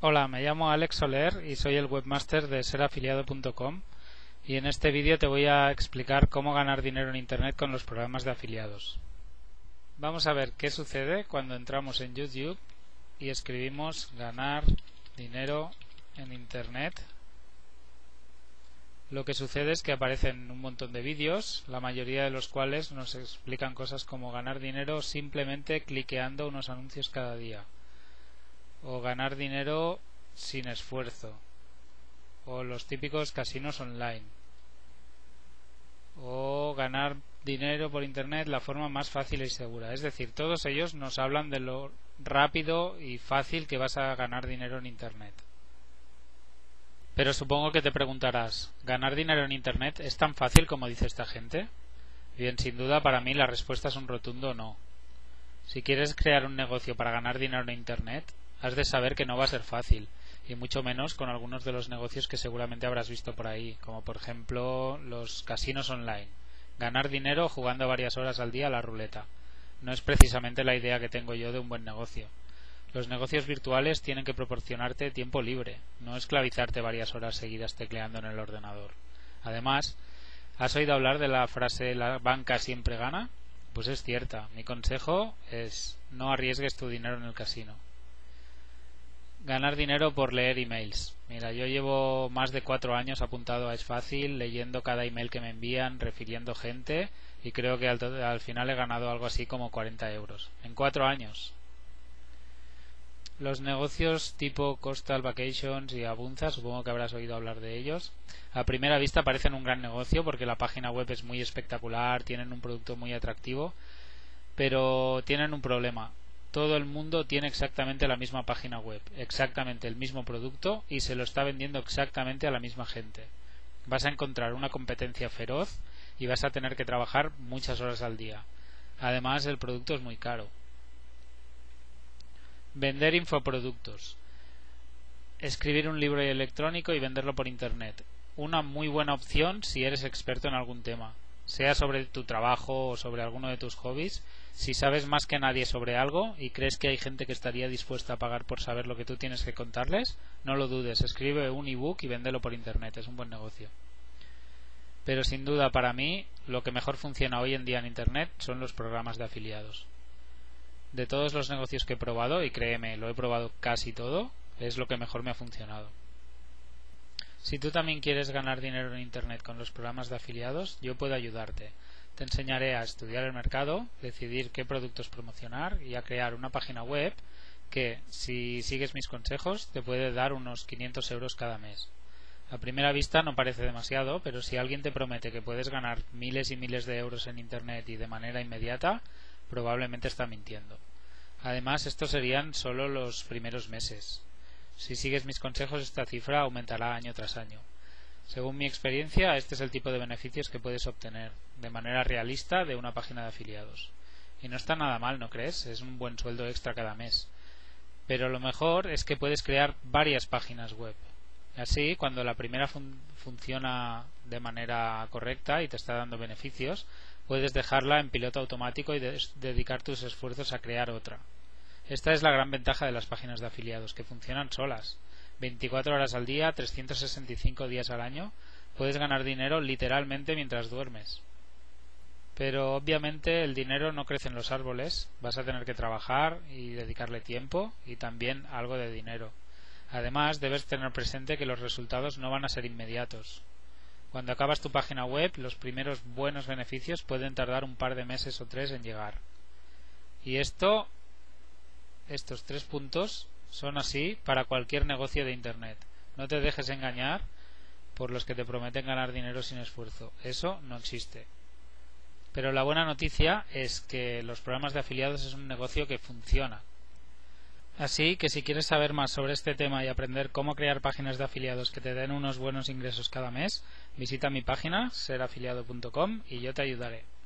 Hola, me llamo Alex Soler y soy el webmaster de serafiliado.com y en este vídeo te voy a explicar cómo ganar dinero en Internet con los programas de afiliados. Vamos a ver qué sucede cuando entramos en YouTube y escribimos ganar dinero en Internet. Lo que sucede es que aparecen un montón de vídeos, la mayoría de los cuales nos explican cosas como ganar dinero simplemente cliqueando unos anuncios cada día o ganar dinero sin esfuerzo o los típicos casinos online o ganar dinero por internet la forma más fácil y segura. Es decir todos ellos nos hablan de lo rápido y fácil que vas a ganar dinero en internet. Pero supongo que te preguntarás ¿ganar dinero en internet es tan fácil como dice esta gente? bien sin duda para mí la respuesta es un rotundo no. Si quieres crear un negocio para ganar dinero en internet has de saber que no va a ser fácil, y mucho menos con algunos de los negocios que seguramente habrás visto por ahí, como por ejemplo los casinos online. Ganar dinero jugando varias horas al día a la ruleta. No es precisamente la idea que tengo yo de un buen negocio. Los negocios virtuales tienen que proporcionarte tiempo libre, no esclavizarte varias horas seguidas tecleando en el ordenador. Además, ¿has oído hablar de la frase la banca siempre gana? Pues es cierta. Mi consejo es no arriesgues tu dinero en el casino. Ganar dinero por leer emails. Mira, yo llevo más de cuatro años apuntado a Es Fácil, leyendo cada email que me envían, refiriendo gente, y creo que al, final he ganado algo así como 40 euros. En cuatro años. Los negocios tipo Coastal Vacations y Abunza, supongo que habrás oído hablar de ellos. A primera vista parecen un gran negocio porque la página web es muy espectacular, tienen un producto muy atractivo, pero tienen un problema todo el mundo tiene exactamente la misma página web, exactamente el mismo producto y se lo está vendiendo exactamente a la misma gente. Vas a encontrar una competencia feroz y vas a tener que trabajar muchas horas al día. Además, el producto es muy caro. Vender infoproductos. Escribir un libro electrónico y venderlo por Internet. Una muy buena opción si eres experto en algún tema sea sobre tu trabajo o sobre alguno de tus hobbies, si sabes más que nadie sobre algo y crees que hay gente que estaría dispuesta a pagar por saber lo que tú tienes que contarles, no lo dudes, escribe un ebook y véndelo por internet, es un buen negocio. Pero sin duda para mí lo que mejor funciona hoy en día en internet son los programas de afiliados. De todos los negocios que he probado, y créeme, lo he probado casi todo, es lo que mejor me ha funcionado. Si tú también quieres ganar dinero en Internet con los programas de afiliados, yo puedo ayudarte. Te enseñaré a estudiar el mercado, decidir qué productos promocionar y a crear una página web que, si sigues mis consejos, te puede dar unos 500 euros cada mes. A primera vista no parece demasiado, pero si alguien te promete que puedes ganar miles y miles de euros en Internet y de manera inmediata, probablemente está mintiendo. Además, estos serían solo los primeros meses. Si sigues mis consejos, esta cifra aumentará año tras año. Según mi experiencia, este es el tipo de beneficios que puedes obtener de manera realista de una página de afiliados. Y no está nada mal, ¿no crees? Es un buen sueldo extra cada mes. Pero lo mejor es que puedes crear varias páginas web. Así, cuando la primera funciona de manera correcta y te está dando beneficios, puedes dejarla en piloto automático y dedicar tus esfuerzos a crear otra. Esta es la gran ventaja de las páginas de afiliados, que funcionan solas. 24 horas al día, 365 días al año, puedes ganar dinero literalmente mientras duermes. Pero obviamente el dinero no crece en los árboles, vas a tener que trabajar y dedicarle tiempo y también algo de dinero. Además, debes tener presente que los resultados no van a ser inmediatos. Cuando acabas tu página web, los primeros buenos beneficios pueden tardar un par de meses o tres en llegar. Y esto estos tres puntos son así para cualquier negocio de Internet. No te dejes engañar por los que te prometen ganar dinero sin esfuerzo. Eso no existe. Pero la buena noticia es que los programas de afiliados es un negocio que funciona. Así que si quieres saber más sobre este tema y aprender cómo crear páginas de afiliados que te den unos buenos ingresos cada mes, visita mi página serafiliado.com y yo te ayudaré.